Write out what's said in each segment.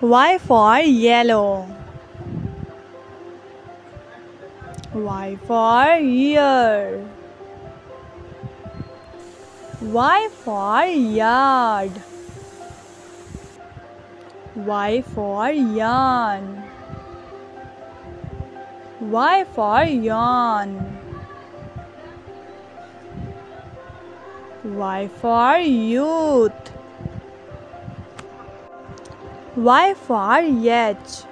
Y for yellow. Y for ear. Y for yard. Y for yarn. Y for yawn. Y for youth. Y for H.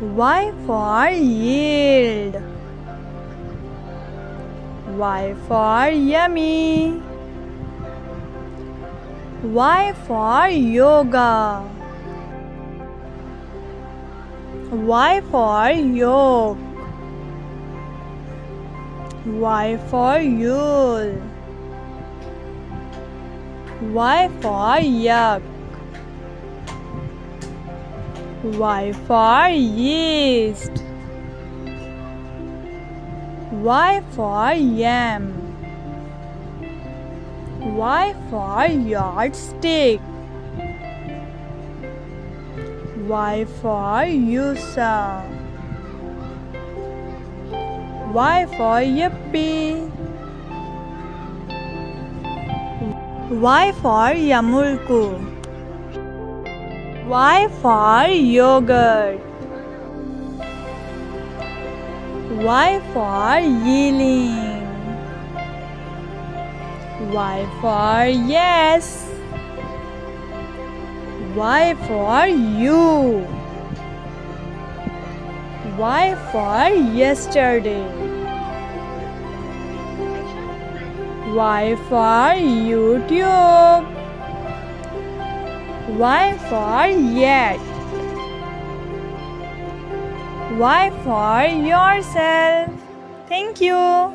Y for yield. Y for yummy. Y for yoga. Y for yolk. Y for yule. Y for yuck. Y for yeast. Y for yam. Y for yardstick. Y for USA. Y for yippee. Y for yarmulke. Y for yogurt. Y for yelling. Y for yes. Y for you. Y for yesterday. Y for YouTube. Y for yet. Y for yourself. Thank you.